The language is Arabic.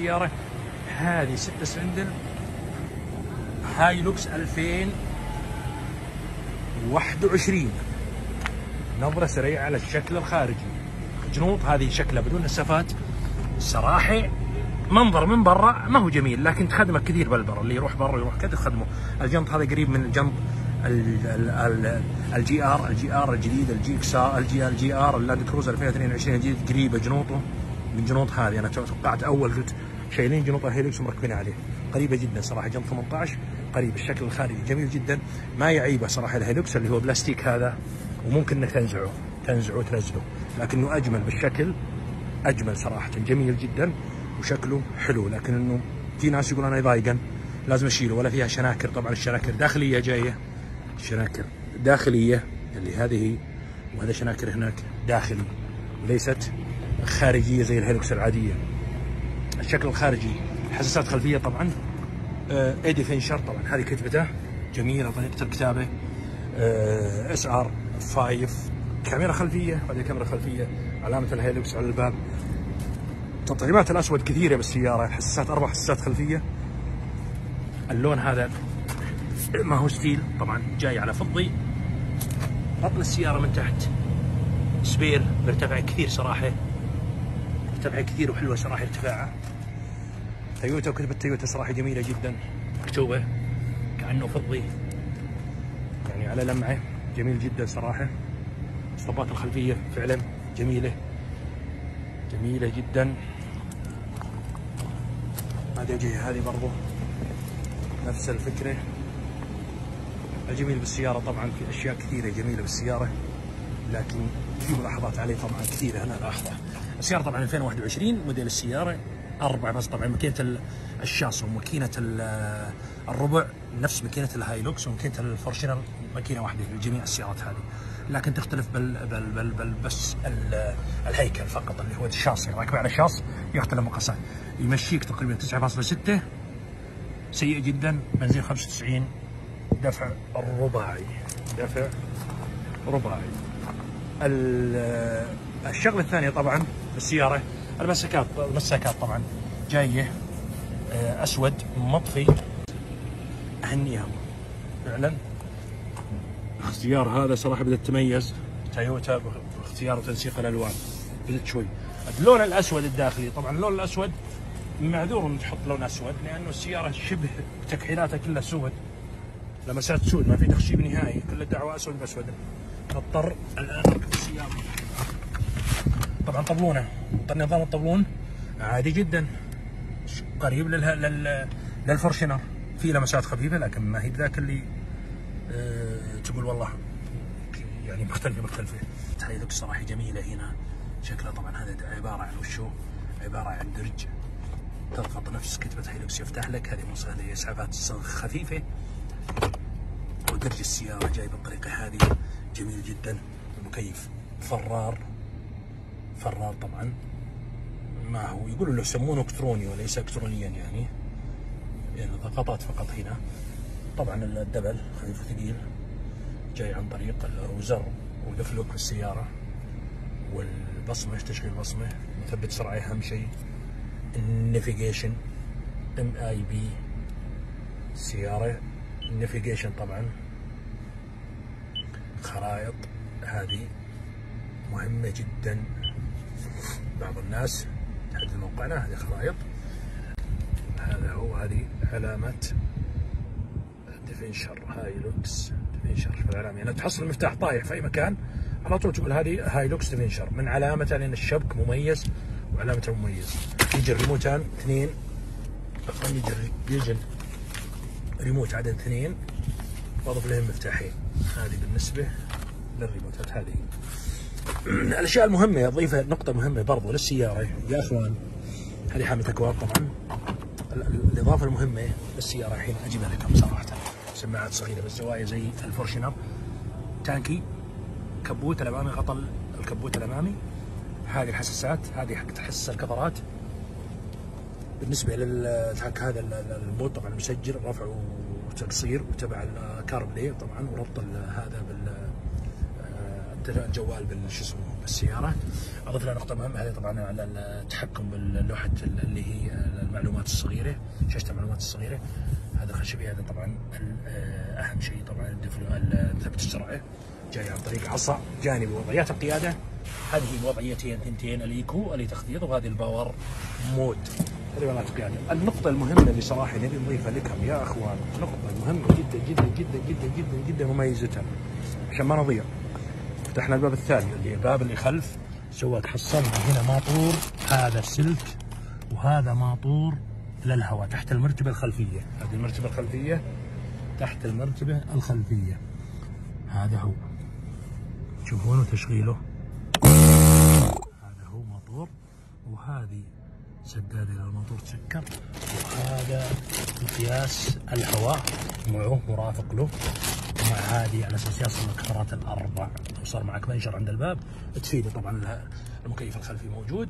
السيارة هذه 6 سلندر هايلوكس 2021 نظرة سريعة على الشكل الخارجي. جنوط هذه شكلها بدون نسفات صراحة منظر من برا ما هو جميل لكن تخدمه كثير بالبر. اللي يروح برا يروح كذا تخدمه. الجنط هذا قريب من الجنط ال GR. ال GR الجديد ال GXR ال G ال GR اللاند كروزر 2022 الجديد قريبة جنوطه. من جنوط هذه أنا توقعت أول قلت شايلين جنوط الهيلكس ومركبين عليه. قريبة جدا صراحة جنط 18 قريب الشكل الخارجي جميل جدا. ما يعيبه صراحة الهيلكس اللي هو بلاستيك هذا وممكن انك تنزعه تنزعه وتنزله لكنه أجمل بالشكل أجمل صراحة جميل جدا وشكله حلو. لكن إنه في ناس يقول أنا يضايقن لازم أشيله. ولا فيها شناكر. طبعا الشناكر داخلية جاية. شناكر داخلية اللي هذه وهذا شناكر هناك داخلي وليست خارجية زي الهيلوكس العادية. الشكل الخارجي حساسات خلفية طبعا آه Adventure طبعا هذه كتبته جميلة طريقه الكتابه آه SR 5 كاميرا خلفية هذه كاميرا خلفية علامة الهيلوكس على الباب. تطعيمات الأسود كثيرة بالسيارة حساسات أربع حساسات خلفية. اللون هذا ما هو steel طبعا جاي على فضي. بطن السيارة من تحت spare مرتفع كثير صراحة. مرتفع كثير وحلوة صراحة ارتفاعها. تويوتا وكتبة تويوتا صراحة جميلة جدا. مكتوبة كأنه فضي. يعني على لمعة. جميل جدا صراحة. الاسطبات الخلفية فعلا جميلة. جميلة جدا. هذه الجهه هذه برضو. نفس الفكرة. الجميل بالسيارة طبعا في أشياء كثيرة جميلة بالسيارة. لكن في ملاحظات عليه طبعا كثيرة أنا لاحظها السيارة طبعا 2021 موديل السيارة أربع بس طبعا ماكينة الشاص وماكينة الربع نفس ماكينة الهايلوكس وماكينة الفورشنر ماكينة واحدة لجميع السيارات هذه. لكن تختلف بال بال بال, بال بس الهيكل فقط اللي هو الشاصي راكب على شاص يختلف مقاسات يمشيك تقريبا 9.6 سيء جدا بنزين 95 دفع رباعي. دفع رباعي. الشغلة الثانية طبعا السيارة المساكات المساكات طبعا جاية أسود مطفي. أهنيها فعلا. الاختيار هذا صراحة بدأت تميز تويوتا باختيار وتنسيق الألوان بدت شوي. اللون الأسود الداخلي طبعا اللون الأسود معذور إن تحط لون أسود لأنه السيارة شبه تكحيلاتها كلها سود. لمسات سود ما في تخشيب نهائي كل الدعوة أسود بأسود. نضطر الآن نركب السيارة. طبعا طبلونه نظام الطبلون؟ عادي جدا. قريب للها لل للفورشنر في لمسات خفيفة لكن ما هي بذاك اللي أه تقول والله يعني مختلفة مختلفة. هايلوكس صراحة جميلة هنا. شكلها طبعا هذا عبارة عن وشو؟ عبارة عن درج. تضغط نفس كتبة هيلوكس يفتح لك. هذه هذه إسعافات خفيفة. ودرج السيارة جاي بالطريقة هذه. جميل جدا. المكيف فرار. فرار طبعا. ما هو؟ يقولوا له يسمونه إلكتروني وليس الكترونيا يعني. يعني ضغطات فقط هنا. طبعا الدبل خفيف وثقيل جاي عن طريق الوزر ودفلوك في السيارة. والبصمة تشغيل بصمة؟ مثبت سرعة أهم شيء. النافيجيشن ام اي بي سيارة. النافيجيشن طبعا. خرائط هذه مهمة جدا. بعض الناس تحدث موقعنا هذه خرائط. هذا هو هذه علامة Adventure هايلوكس Adventure في العلامة يعني تحصل المفتاح طايح في أي مكان على طول تقول هذه هايلوكس Adventure من علامة لأن الشبك مميز وعلامته مميز. يجي الريموتان اثنين يجي يجي ريموت عدد اثنين. واضف لهم مفتاحين هذه بالنسبة للريموتات هذه. الأشياء المهمة أضيفها نقطة مهمة برضو للسيارة يا إخوان هذه حاملة أكواب طبعا. الإضافة المهمة للسيارة الحين اجيبها لكم صراحة. سماعات صغيرة بالزوايا زي ال Fortuner تانكي كبوت الأمامي غطى الكبوت الأمامي. هذه الحساسات هذه حق تحسس الكفرات. بالنسبة للحك هذا البوت طبعا مسجل رفع وتقصير وتبع ال CarPlay طبعا وربط هذا بال الجوال بالشو اسمه بالسيارة. اضيف لها نقطة مهمة هذه طبعا على التحكم باللوحة اللي هي المعلومات الصغيرة شاشة المعلومات الصغيرة. هذا الخشبي هذا طبعا آه، أهم شيء طبعا ثبت السرعه جاي عن طريق عصا جانبي وضعيات القيادة. هذه الوضعيتين ثنتين ال Eco اللي تخفيض وهذه ال Power مود القياده النقطة المهمة اللي صراحة نبي نضيفها لكم يا أخوان نقطة مهمة جدا جدا جدا جدا جدا جدا مميزه عشان ما نضيع فتحنا الباب الثاني اللي الباب اللي خلف. سواك حصلنا هنا ماطور هذا السلك وهذا ماطور للهواء تحت المرتبة الخلفية. هذه المرتبة الخلفية تحت المرتبة الخلفية. هذا هو. تشوفونه تشغيله. هذا هو ماطور وهذه سدادة للموتور تسكر وهذا مقياس الهواء معه مرافق له. مع هذه على أساس يصل لك الأربع. لو صار معك منشر عند الباب. تفيده طبعا المكيف الخلفي موجود.